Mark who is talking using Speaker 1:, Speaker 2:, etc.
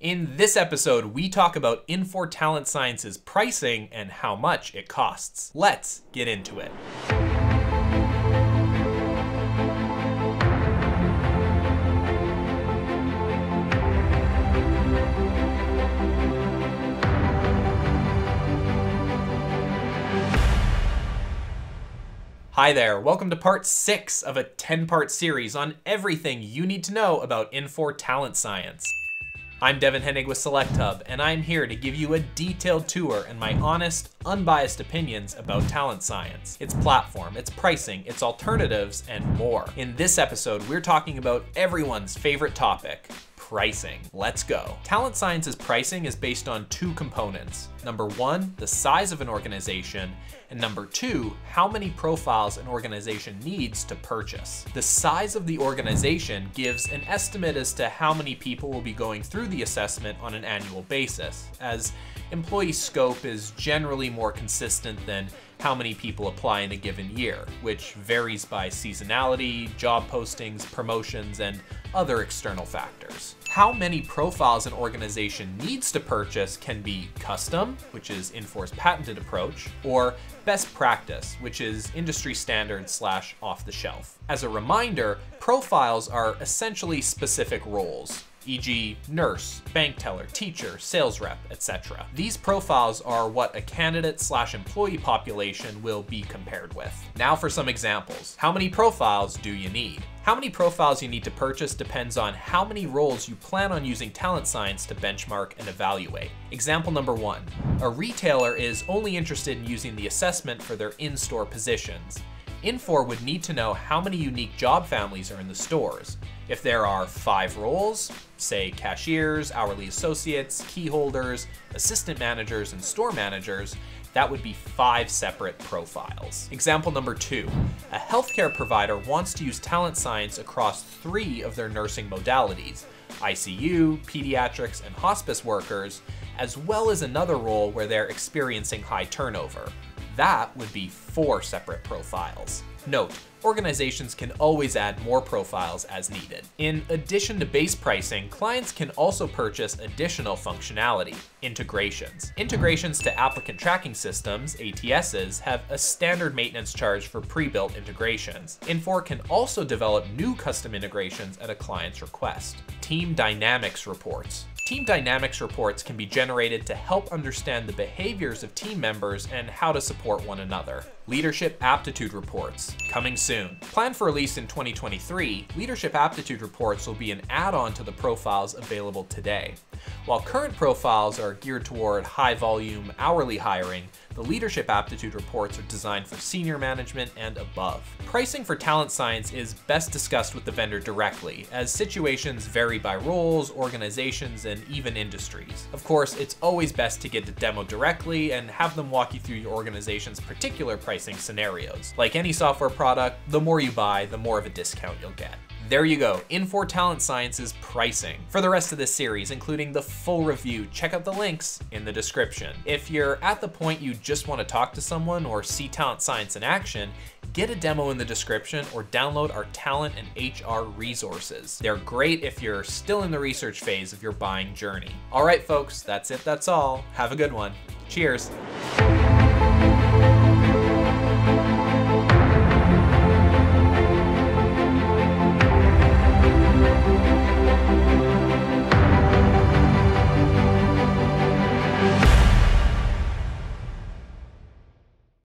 Speaker 1: In this episode, we talk about Infor Talent Science's pricing and how much it costs. Let's get into it. Hi there, welcome to part 6 of a 10 part series on everything you need to know about Infor Talent Science. I'm Devon Hennig with SelectHub, and I'm here to give you a detailed tour and my honest, unbiased opinions about talent science, its platform, its pricing, its alternatives, and more. In this episode, we're talking about everyone's favorite topic, pricing. Let's go. Talent Science's pricing is based on two components. Number one, the size of an organization, and number two, how many profiles an organization needs to purchase. The size of the organization gives an estimate as to how many people will be going through the assessment on an annual basis, as employee scope is generally more consistent than how many people apply in a given year, which varies by seasonality, job postings, promotions, and other external factors. How many profiles an organization needs to purchase can be custom, which is Infor's patented approach, or best practice, which is industry standard slash off the shelf. As a reminder, profiles are essentially specific roles e.g. nurse, bank teller, teacher, sales rep, etc. These profiles are what a candidate slash employee population will be compared with. Now for some examples. How many profiles do you need? How many profiles you need to purchase depends on how many roles you plan on using talent science to benchmark and evaluate. Example number one, a retailer is only interested in using the assessment for their in-store positions. Infor would need to know how many unique job families are in the stores. If there are five roles, say cashiers, hourly associates, key holders, assistant managers, and store managers, that would be five separate profiles. Example number two, a healthcare provider wants to use talent science across three of their nursing modalities, ICU, pediatrics, and hospice workers, as well as another role where they're experiencing high turnover. That would be four separate profiles. Note, organizations can always add more profiles as needed. In addition to base pricing, clients can also purchase additional functionality, integrations. Integrations to applicant tracking systems, ATSs, have a standard maintenance charge for pre-built integrations. Infor can also develop new custom integrations at a client's request. Team Dynamics reports. Team Dynamics reports can be generated to help understand the behaviors of team members and how to support one another. Leadership Aptitude Reports, coming soon. Planned for release in 2023, Leadership Aptitude Reports will be an add-on to the profiles available today. While current profiles are geared toward high volume, hourly hiring, the leadership aptitude reports are designed for senior management and above. Pricing for talent science is best discussed with the vendor directly, as situations vary by roles, organizations, and even industries. Of course, it's always best to get the demo directly and have them walk you through your organization's particular pricing scenarios. Like any software product, the more you buy, the more of a discount you'll get. There you go, Infor Talent Science's pricing. For the rest of this series, including the full review, check out the links in the description. If you're at the point you just want to talk to someone or see talent science in action, get a demo in the description or download our talent and HR resources. They're great if you're still in the research phase of your buying journey. All right, folks, that's it, that's all. Have a good one. Cheers.